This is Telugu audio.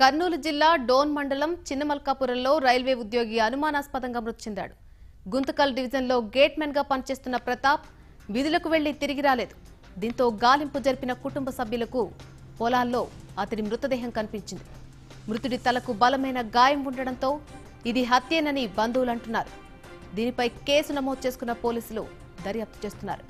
కర్నూలు జిల్లా డోన్ మండలం చిన్నమల్కాపురంలో రైల్వే ఉద్యోగి అనుమానాస్పదంగా మృతి చెందాడు. గుంతకల్ డివిజన్లో గేట్మెన్గా పనిచేస్తున్న ప్రతాప్ విధులకు వెళ్ళి తిరిగి రాలేదు. దీంతో గాలింపు జరిపిన కుటుంబ సభ్యులకు పొలాల్లో అతడి మృతదేహం కనిపించింది. మృతుడి తలకు బలమైన గాయం ఉండడంతో ఇది హత్యేనని బంధువులు అంటున్నారు. దీనిపై కేసు నమోదు చేసుకున్న పోలీసులు దర్యాప్తు చేస్తున్నారు.